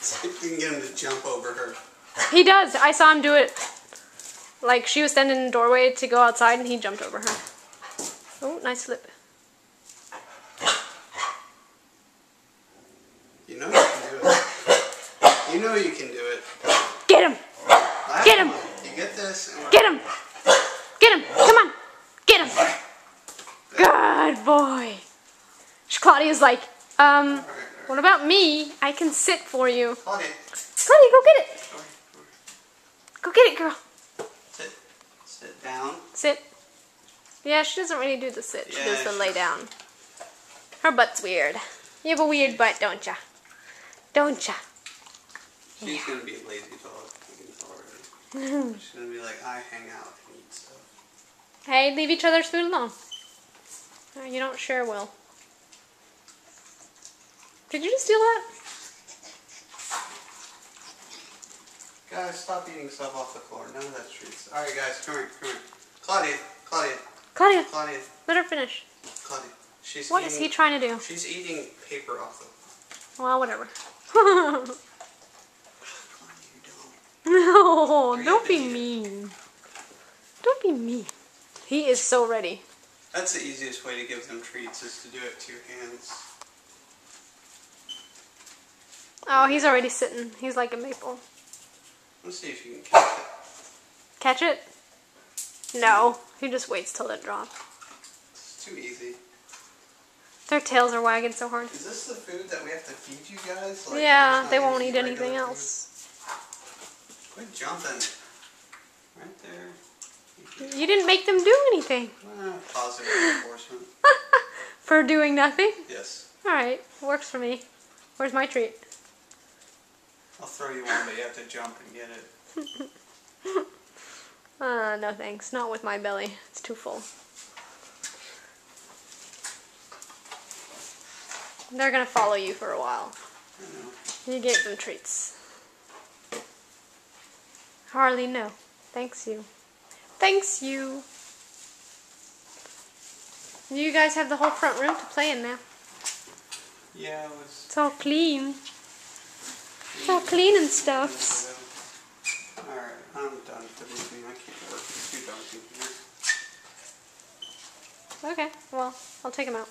See if we can get him to jump over her. He does. I saw him do it. Like she was standing in the doorway to go outside, and he jumped over her. Oh, nice flip. You know you can do it. You know you can do it. Get him! Last Get him. You get this. Get him! Get him! Come on! Get him! Good boy. Claudia's like, um, what about me? I can sit for you. Claudia, Claudia, go get it. come here, come Go get it, girl. Sit. Sit down. Sit. Yeah, she doesn't really do the sit. She does Yeah, the lay down. Her butt's weird. You have a weird butt, don't ya? Don't ya? She's gonna be a lazy dog. I can tell already. She's gonna be like, I hang out and eat stuff. Hey, leave each other's food alone. You don't share well. Did you just steal that? Guys, stop eating stuff off the floor. None of that treats. Alright, guys, come here, come here. Claudia, Claudia, Claudia, Claudia, let her finish. Claudia. She's What eating, is he trying to do? She's eating paper off the Well, whatever. Don't. no, don't be gonna eat it? mean. Don't be mean. He is so ready. That's the easiest way to give them treats is to do it to your hands. Oh, he's already sitting. He's like a maple. Let's see if you can catch it. Catch it? No. He just waits till it drops. It's too easy. Their tails are wagging so hard. Is this the food that we have to feed you guys? Like, Yeah, they won't eat anything food? else. Quit jumping. Right there. You didn't make them do anything. Well, positive reinforcement. For doing nothing? Yes. Alright, works for me. Where's my treat? I'll throw you one, but you have to jump and get it. Uh, no thanks. Not with my belly. It's too full. They're gonna follow you for a while. I know. You gave them treats. Harley, no. Thanks you. Thanks you. You guys have the whole front room to play in now. Yeah, it was. It's all clean. It's all clean and stuff. Alright, I'm done the evening. I can't work. It's too dark in here. Okay, well, I'll take them out.